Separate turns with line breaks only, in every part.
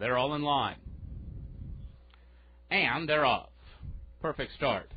They're all in line. And they're off. Perfect start.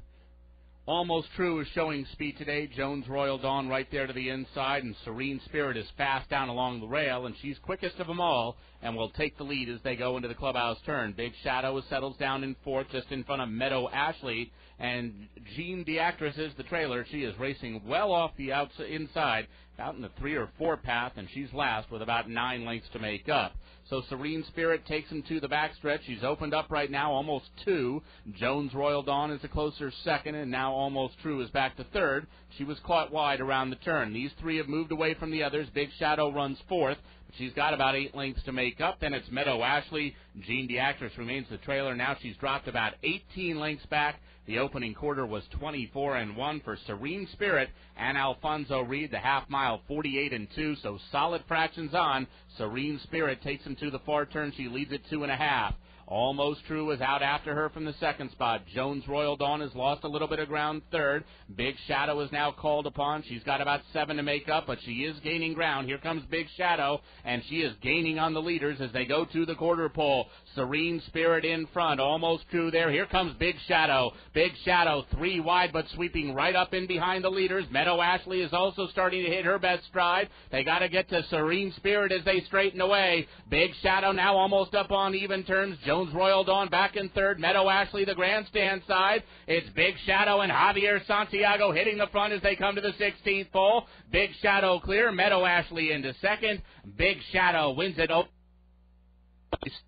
Almost True is showing speed today. Joan's Royal Dawn right there to the inside, and Serene Spirit is fast down along the rail, and she's quickest of them all, and will take the lead as they go into the clubhouse turn. Big Shadow settles down in fourth, just in front of Meadow Ashlee, and Jean de Actress is the trailer. She is racing well off the outside, inside, out in the three or four path, and she's last with about nine lengths to make up. So Serene Spirit takes him to the backstretch. She's opened up right now, almost two. Joan's Royal Dawn is a closer second, and now Almost True is back to third. She was caught wide around the turn. These three have moved away from the others. Big Shadow runs fourth. She's got about eight lengths to make up. Then it's Meadow Ashlee. Jean de Actress remains the trailer. Now she's dropped about 18 lengths back. The opening quarter was 24 and 1 for Serene Spirit and Alfonso Reid. The half mile 48 and 2, so solid fractions on. Serene Spirit takes him to the far turn. She leads at two and a half. Almost True is out after her from the second spot. Joan's Royal Dawn has lost a little bit of ground third. Big Shadow is now called upon. She's got about seven to make up, but she is gaining ground. Here comes Big Shadow, and she is gaining on the leaders as they go to the quarter pole. Serene Spirit in front. Almost True there. Here comes Big Shadow. Big Shadow, three wide, but sweeping right up in behind the leaders. Meadow Ashlee is also starting to hit her best stride. They got to get to Serene Spirit as they straighten away. Big Shadow now almost up on even terms. Jones Royal Dawn back in third. Meadow Ashlee, the grandstand side. It's Big Shadow and Javier Santiago hitting the front as they come to the 16th pole. Big Shadow clear. Meadow Ashlee into second. Big Shadow wins it.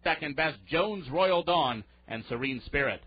Second best, Joan's Royal Dawn and Serene Spirit.